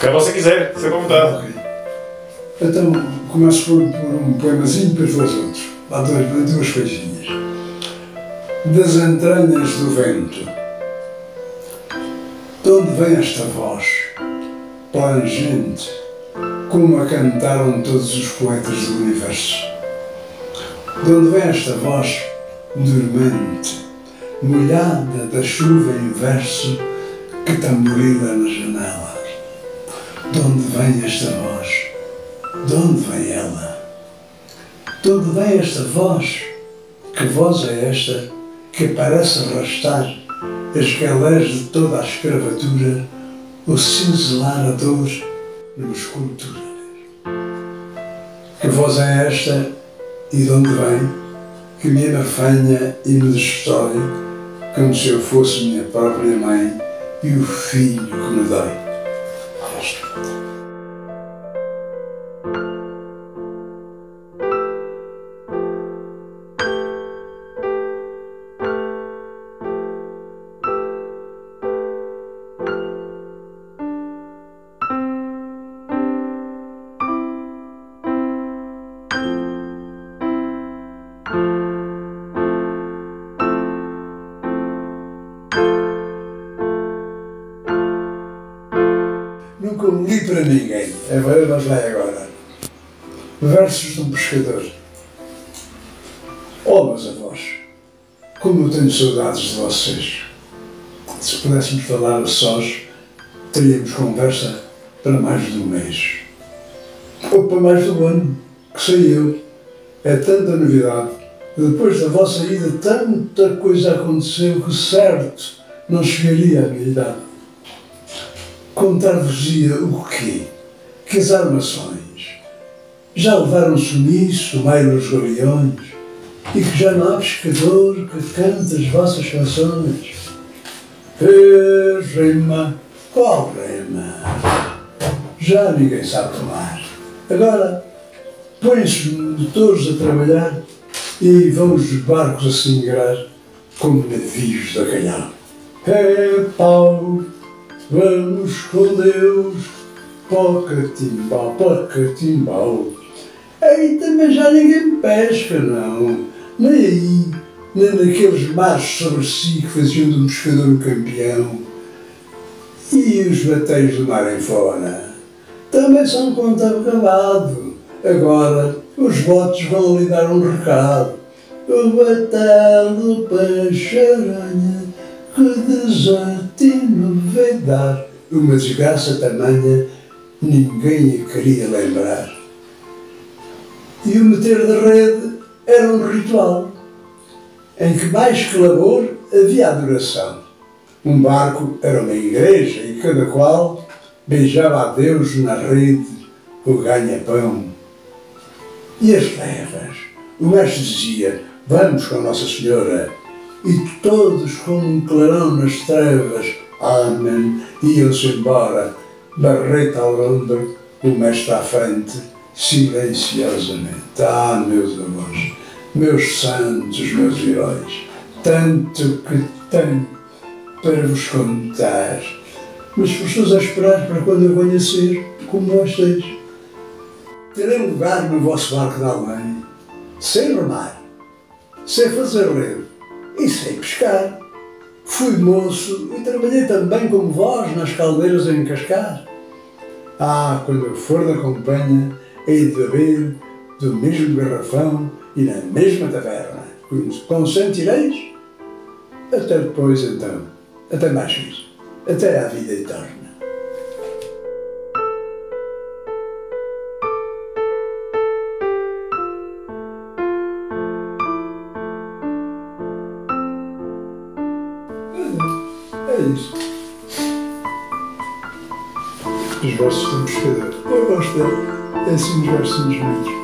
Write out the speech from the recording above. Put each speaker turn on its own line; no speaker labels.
Quando você quiser, vai mudar.
Ok. Então, começo por, por um poemazinho, depois aos outros. Há dois, duas coisinhas. Das entranhas do vento. De onde vem esta voz, plangente, como a cantaram todos os poetas do universo? De onde vem esta voz, dormente, molhada da chuva em verso que tamborila nas janelas? De onde vem esta voz? De onde vem ela? De onde vem esta voz? Que voz é esta que parece arrastar as galés de toda a escravatura ou cinzelar a dor numa escultura? Que voz é esta e de onde vem que me amarfanha e me destrói como se eu fosse minha própria mãe e o filho que me dói? Esta. Para ninguém. É verdade, mas vai agora. Versos de um pescador. Oh, meus avós, como eu tenho saudades de vocês. Se pudéssemos falar a sós, teríamos conversa para mais de um mês. Ou para mais de um ano, que sei eu. É tanta novidade. Depois da vossa ida, tanta coisa aconteceu que, certo, não chegaria à minha idade contar-vos-ia o quê? Que as armações já levaram sumiço do meio dos galeões e que já não há pescador que cante as vossas canções. Que rima, qual rima? Já ninguém sabe tomar. Agora põem-se os motores a trabalhar e vão os barcos a se ingrar como navios de calhar. É pau, Vamos com Deus, poca timbal, poca timbal. Aí também já ninguém pesca, não. Nem aí, nem naqueles mares sobre si que faziam um pescador um campeão. E os bateios do mar em fora também são conta acabado. Agora os botes vão lhe dar um recado. O batel do peixe-aranha que desatino veio dar uma desgraça tamanha, ninguém a queria lembrar. E o meter de rede era um ritual, em que mais que labor havia adoração. Um barco era uma igreja e cada qual beijava a Deus na rede o ganha-pão. E as levas? O mestre dizia, vamos com Nossa Senhora, e todos como um clarão nas trevas, amém, iam-se embora, barreta ao ombro, o mestre à frente, silenciosamente. Ah, meus avós, meus santos, meus heróis, tanto que tenho para vos contar, mas forçoso a esperar para quando eu conhecer como vocês. Terei lugar no vosso barco de além, sem remar, sem fazer rede, e sei pescar. Fui moço e trabalhei também como vós nas caldeiras em Cascar. Ah, quando eu for da companhia, hei de beber do mesmo garrafão e na mesma taverna. Consentireis? Até depois, então. Até mais vezes. Até à vida eterna. É isso. Os versos um pescador. Eu gosto dele. É assim os versos bonitos.